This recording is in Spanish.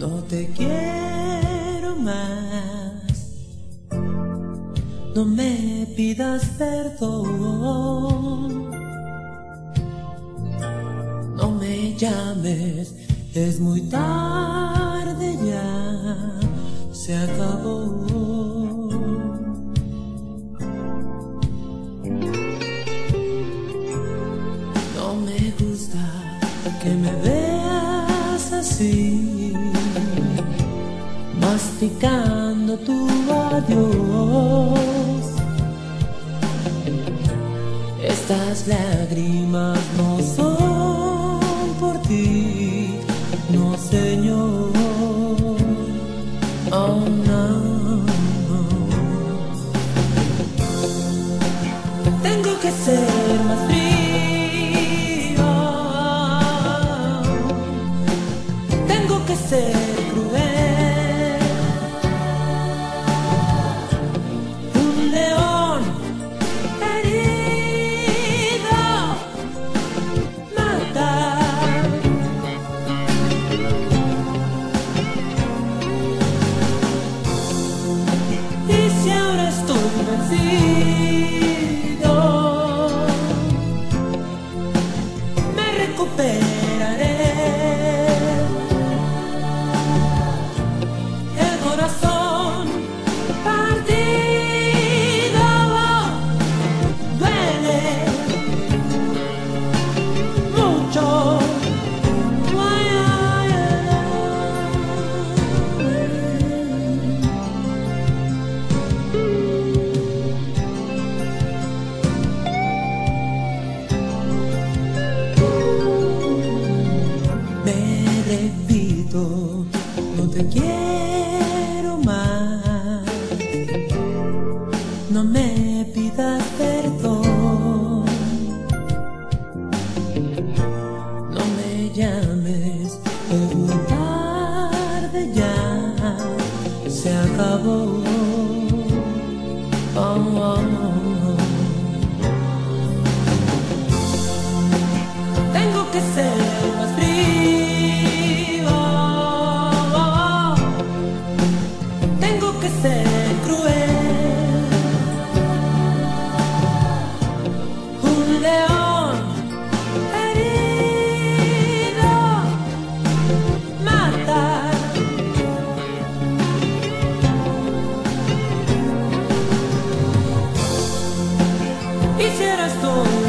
no te quiero más. No me pidas perdón. No me llames, es muy tarde ya, se acabó. No me gusta que me masticando tu adiós. Estas lágrimas no son por ti, no señor. No. Tengo que ser más recuperaré. No te quiero más. No me pidas perdón. No me llames, es muy tarde ya. Se acabó. Oh, oh, oh. Tengo que ser hicieras tú.